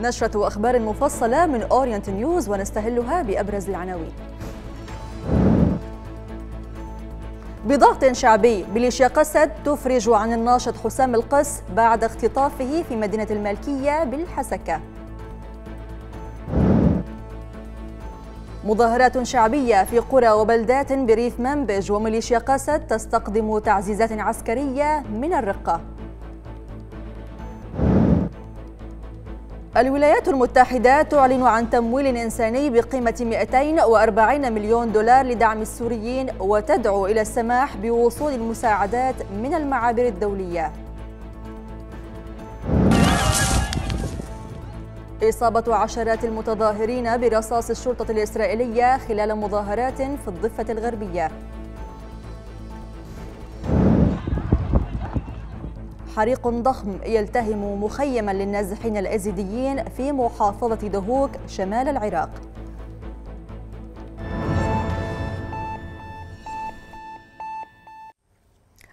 نشرة أخبار مفصلة من أورينت نيوز ونستهلها بأبرز العناوين. بضغط شعبي ميليشيا قسد تفرج عن الناشط حسام القس بعد اختطافه في مدينة المالكية بالحسكة. مظاهرات شعبية في قرى وبلدات بريف منبج وميليشيا قسد تستقدم تعزيزات عسكرية من الرقة. الولايات المتحدة تعلن عن تمويل إنساني بقيمة 240 مليون دولار لدعم السوريين وتدعو إلى السماح بوصول المساعدات من المعابر الدولية. إصابة عشرات المتظاهرين برصاص الشرطة الإسرائيلية خلال مظاهرات في الضفة الغربية. حريق ضخم يلتهم مخيما للنازحين الأزيديين في محافظة دهوك شمال العراق.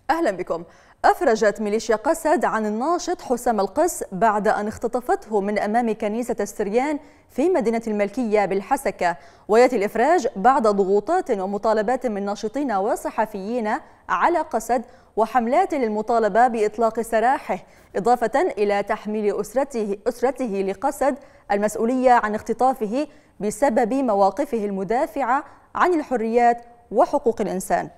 أهلا بكم. أفرجت ميليشيا قسد عن الناشط حسام القس بعد أن اختطفته من أمام كنيسة السريان في مدينة الملكية بالحسكة ويأتي الإفراج بعد ضغوطات ومطالبات من ناشطين وصحفيين على قسد وحملات للمطالبة بإطلاق سراحه إضافة إلى تحميل أسرته, أسرته لقسد المسؤولية عن اختطافه بسبب مواقفه المدافعة عن الحريات وحقوق الإنسان.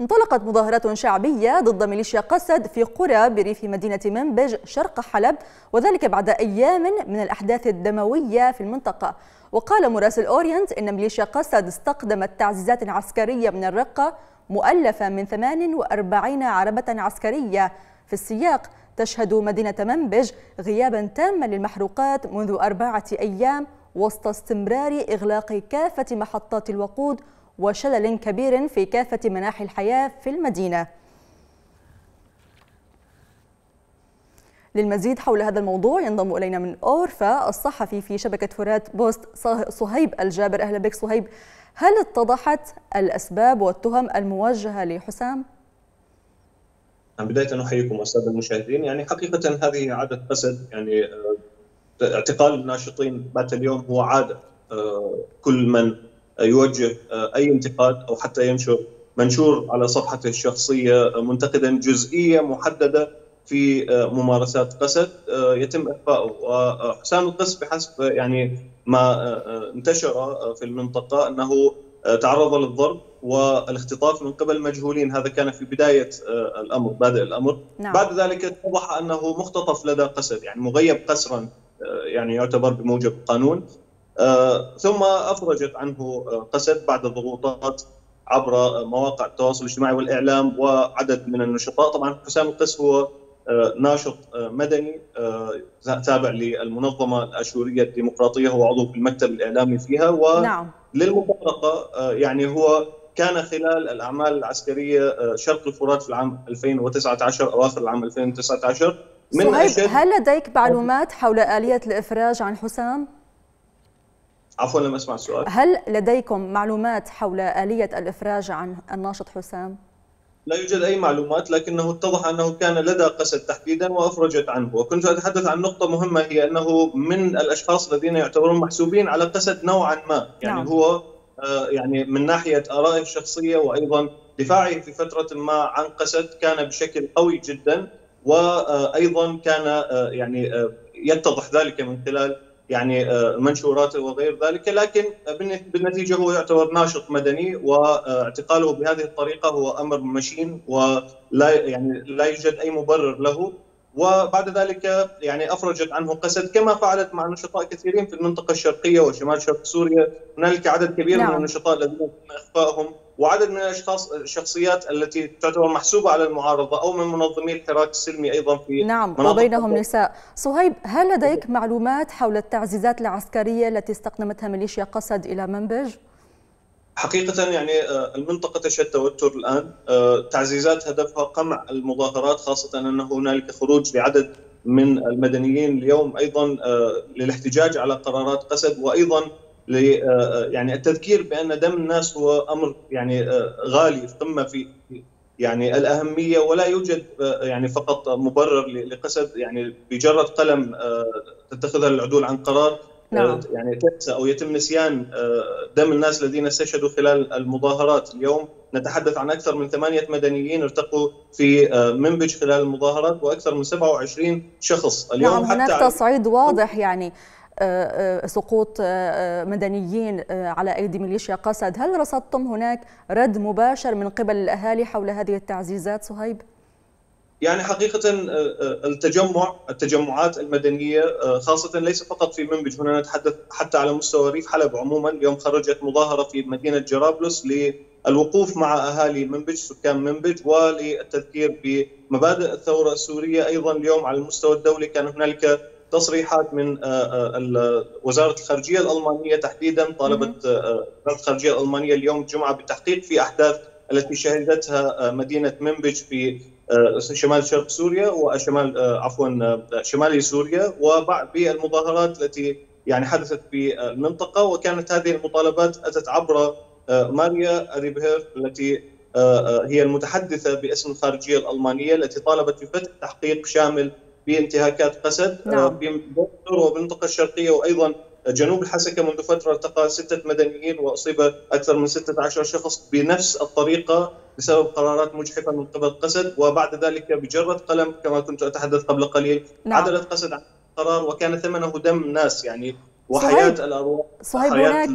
انطلقت مظاهرات شعبية ضد ميليشيا قسد في قرى بريف مدينة منبج شرق حلب وذلك بعد أيام من الأحداث الدموية في المنطقة. وقال مراسل أورينت إن ميليشيا قسد استخدمت تعزيزات عسكرية من الرقة مؤلفة من 48 عربة عسكرية. في السياق تشهد مدينة منبج غيابا تاما للمحروقات منذ أربعة أيام وسط استمرار إغلاق كافة محطات الوقود وشلل كبير في كافة مناحي الحياة في المدينة. للمزيد حول هذا الموضوع ينضم إلينا من أورفا الصحفي في شبكة فرات بوست صهيب الجابر. أهلا بك صهيب. هل اتضحت الأسباب والتهم الموجهة لحسام؟ نعم، بداية أحييكم أستاذ المشاهدين. يعني حقيقة هذه عادة قسد يعني آه، اعتقال الناشطين بات اليوم هو عادة آه، كل من يوجه آه، أي انتقاد أو حتى ينشر. منشور على صفحته الشخصية منتقدا جزئية محددة في آه، ممارسات قسد آه، يتم اخفائه وحسام القس بحسب يعني ما انتشر في المنطقة أنه تعرض للضرب والاختطاف من قبل مجهولين. هذا كان في بداية الأمر بادئ الأمر. نعم. بعد ذلك اتضح أنه مختطف لدى قسد يعني مغيب قسرا يعني يعتبر بموجب القانون آه، ثم أفرجت عنه آه، قسد بعد الضغوطات عبر آه، مواقع التواصل الاجتماعي والإعلام وعدد من النشطاء. طبعا حسام القس هو ناشط مدني تابع للمنظمة الأشورية الديمقراطية. هو عضو في المكتب الإعلامي فيها. وللمفارقه نعم. يعني هو كان خلال الأعمال العسكرية شرق الفرات في العام 2019 أواخر العام 2019 من هل لديك معلومات حول آلية الإفراج عن حسام؟ عفوا لم أسمع السؤال هل لديكم معلومات حول آلية الإفراج عن الناشط حسام؟ لا يوجد أي معلومات لكنه اتضح أنه كان لدى قسد تحديدا وأفرجت عنه وكنت أتحدث عن نقطة مهمة هي أنه من الأشخاص الذين يعتبرون محسوبين على قسد نوعا ما يعني نعم. هو آه، يعني من ناحية آرائه الشخصية وأيضا دفاعه في فترة ما عن قسد كان بشكل قوي جدا وأيضا كان آه، يعني آه، يتضح ذلك من خلال يعني آه، منشوراته وغير ذلك لكن بالنتيجة هو يعتبر ناشط مدني واعتقاله بهذه الطريقة هو أمر مشين ولا يعني لا يوجد أي مبرر له. وبعد ذلك يعني أفرجت عنه قسد كما فعلت مع نشطاء كثيرين في المنطقة الشرقية وشمال شرق سوريا. هنالك عدد كبير نعم. من النشطاء الذين تم إخفائهم. وعدد من الاشخاص الشخصيات التي تعتبر محسوبة على المعارضة أو من منظمي الحراك السلمي أيضا في نعم وبينهم نساء. صهيب هل لديك معلومات حول التعزيزات العسكرية التي استخدمتها ميليشيا قسد إلى منبج؟ حقيقة يعني آه، المنطقة تشهد توتر الآن. آه، تعزيزات هدفها قمع المظاهرات خاصة أن هنالك خروج لعدد من المدنيين اليوم أيضا آه، للاحتجاج على قرارات قسد وأيضا يعني التذكير بأن دم الناس هو أمر يعني غالي في قمه في يعني الأهمية ولا يوجد يعني فقط مبرر لقسد يعني بجرد قلم تتخذها العدول عن قرار نعم. يعني تنسى أو يتم نسيان دم الناس الذين استشهدوا خلال المظاهرات. اليوم نتحدث عن أكثر من ثمانية مدنيين ارتقوا في منبج خلال المظاهرات وأكثر من 27 شخص. اليوم نعم هناك حتى تصعيد واضح يعني. سقوط مدنيين على أيدي ميليشيا قسد، هل رصدتم هناك رد مباشر من قبل الأهالي حول هذه التعزيزات صهيب؟ يعني حقيقة التجمع التجمعات المدنية خاصة ليس فقط في منبج هنا نتحدث حتى على مستوى ريف حلب عموما. اليوم خرجت مظاهرة في مدينة جرابلس للوقوف مع أهالي منبج سكان منبج وللتذكير بمبادئ الثورة السورية. أيضا اليوم على المستوى الدولي كان هنالك تصريحات من وزارة الخارجية الألمانية تحديدا طالبت وزارة الخارجية الألمانية اليوم الجمعه بالتحقيق في أحداث التي شهدتها مدينة منبج في شمال شرق سوريا وشمال عفوا شمالي سوريا وبعد بالمظاهرات التي يعني حدثت في المنطقة. وكانت هذه المطالبات أتت عبر ماريا ريبهير التي هي المتحدثة باسم الخارجية الألمانية التي طالبت بفتح تحقيق شامل بانتهاكات قسد نعم. وبالمنطقه الشرقية وأيضا جنوب الحسكة منذ فترة التقى ستة مدنيين وأصيب أكثر من 16 شخص بنفس الطريقة بسبب قرارات مجحفة من قبل قسد وبعد ذلك بجرد قلم كما كنت أتحدث قبل قليل نعم. عدلت قسد عن القرار وكان ثمنه دم ناس يعني وحياة صحيح. الأرواح صحيح هناك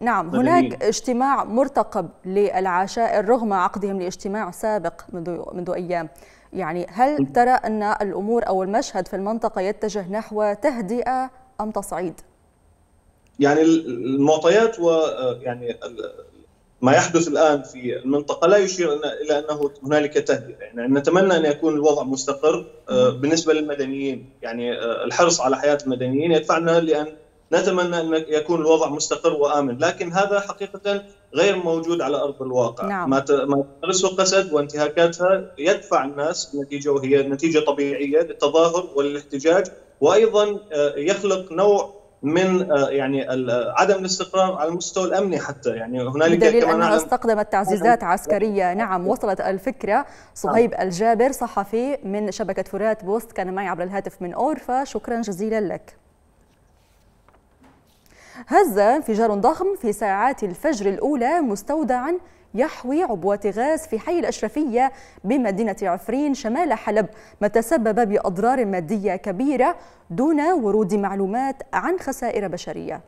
نعم هناك اجتماع مرتقب للعشائر رغم عقدهم لاجتماع سابق منذ منذ أيام يعني هل ترى أن الأمور أو المشهد في المنطقة يتجه نحو تهدئة أم تصعيد؟ يعني المعطيات و يعني ما يحدث الآن في المنطقة لا يشير إلى أنه هنالك تهدئة، يعني نتمنى أن يكون الوضع مستقر بالنسبة للمدنيين، يعني الحرص على حياة المدنيين يدفعنا لأن نتمنى أن يكون الوضع مستقر وآمن، لكن هذا حقيقة غير موجود على أرض الواقع، نعم. ما تمارسه قسد وانتهاكاتها يدفع الناس نتيجة وهي نتيجة طبيعية للتظاهر والاحتجاج وأيضا يخلق نوع من يعني عدم الاستقرار على المستوى الأمني حتى. يعني هنالك بدليل أنها استخدمت تعزيزات عسكرية. نعم وصلت الفكرة. صهيب نعم. الجابر صحفي من شبكة فرات بوست كان معي عبر الهاتف من أورفا. شكرا جزيلا لك. هز انفجار ضخم في ساعات الفجر الأولى مستودعا يحوي عبوات غاز في حي الأشرفية بمدينة عفرين شمال حلب ما تسبب بأضرار مادية كبيرة دون ورود معلومات عن خسائر بشرية.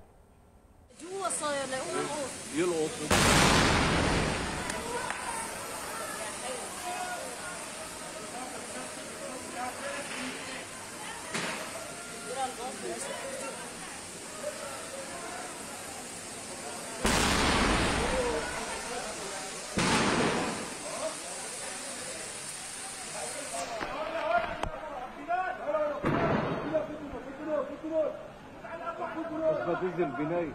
البنايه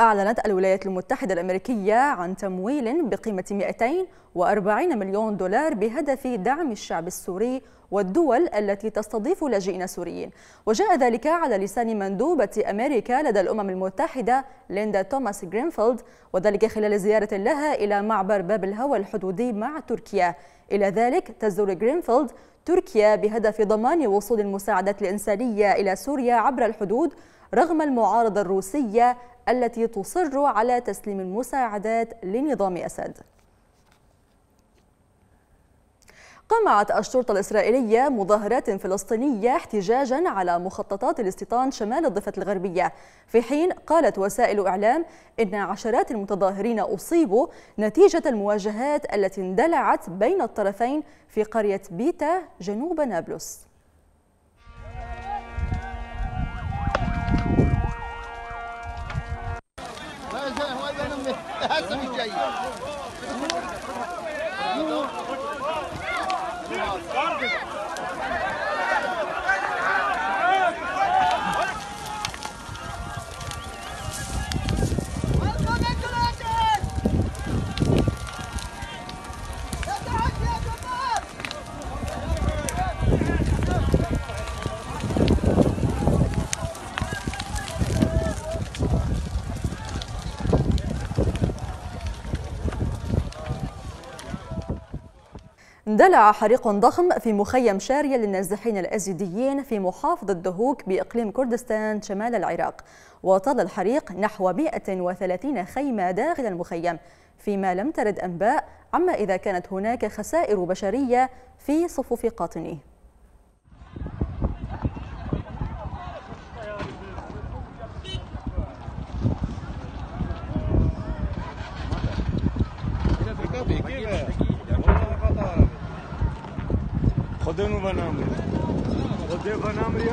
أعلنت الولايات المتحدة الأمريكية عن تمويل بقيمة 240 مليون دولار بهدف دعم الشعب السوري والدول التي تستضيف لاجئين سوريين. وجاء ذلك على لسان مندوبة أمريكا لدى الأمم المتحدة ليندا توماس جرينفيلد وذلك خلال زيارة لها إلى معبر باب الهوى الحدودي مع تركيا. إلى ذلك تزور جرينفيلد تركيا بهدف ضمان وصول المساعدات الإنسانية إلى سوريا عبر الحدود رغم المعارضة الروسية التي تصر على تسليم المساعدات لنظام أسد. قمعت الشرطة الإسرائيلية مظاهرات فلسطينية احتجاجا على مخططات الاستيطان شمال الضفة الغربية. في حين قالت وسائل إعلام إن عشرات المتظاهرين أصيبوا نتيجة المواجهات التي اندلعت بين الطرفين في قرية بيتا جنوب نابلس. में हंसनी चाहिए اندلع حريق ضخم في مخيم شارية للنازحين الأزيديين في محافظة دهوك بإقليم كردستان شمال العراق. وطال الحريق نحو 130 خيمة داخل المخيم. فيما لم ترد أنباء عما إذا كانت هناك خسائر بشرية في صفوف قاطنيه خدونو بنامري خدونو بنامري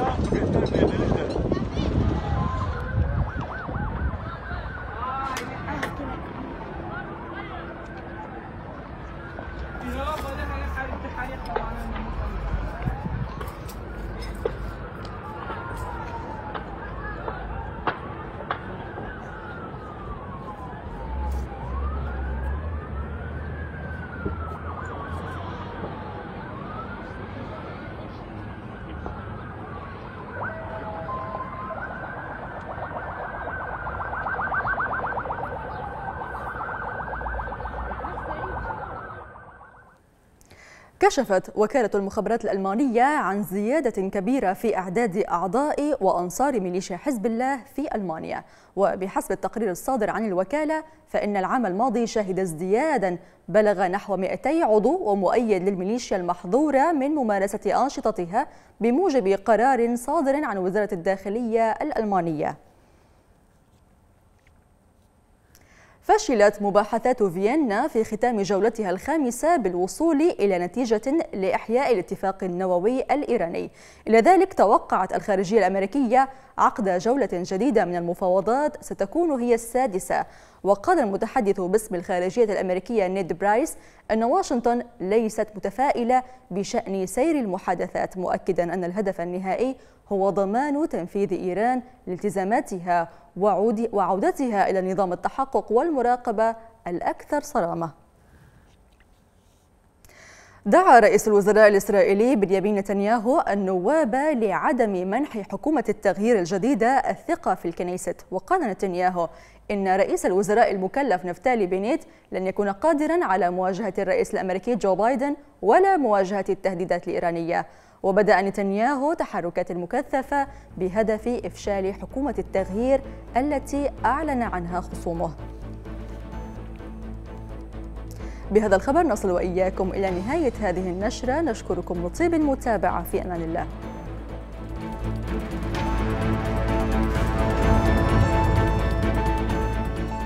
كشفت وكالة المخابرات الألمانية عن زيادة كبيرة في أعداد أعضاء وأنصار ميليشيا حزب الله في ألمانيا. وبحسب التقرير الصادر عن الوكالة فإن العام الماضي شهد ازديادا بلغ نحو 200 عضو ومؤيد للميليشيا المحظورة من ممارسة أنشطتها بموجب قرار صادر عن وزارة الداخلية الألمانية. فشلت مباحثات فيينا في ختام جولتها الخامسة بالوصول إلى نتيجة لإحياء الاتفاق النووي الإيراني. إلى ذلك توقعت الخارجية الأمريكية عقد جولة جديدة من المفاوضات ستكون هي السادسة. وقال المتحدث باسم الخارجية الأمريكية نيد برايس أن واشنطن ليست متفائلة بشأن سير المحادثات مؤكدا أن الهدف النهائي هو ضمان تنفيذ إيران لالتزاماتها وعودتها إلى نظام التحقق والمراقبة الأكثر صرامة. دعا رئيس الوزراء الإسرائيلي بنيامين نتنياهو النواب لعدم منح حكومة التغيير الجديدة الثقة في الكنيست. وقال نتنياهو إن رئيس الوزراء المكلف نفتالي بينيت لن يكون قادرا على مواجهة الرئيس الأمريكي جو بايدن ولا مواجهة التهديدات الإيرانية. وبدأ نتنياهو تحركات مكثفة بهدف إفشال حكومة التغيير التي أعلن عنها خصومه. بهذا الخبر نصل وإياكم إلى نهاية هذه النشرة. نشكركم لطيب المتابعة في أمان الله.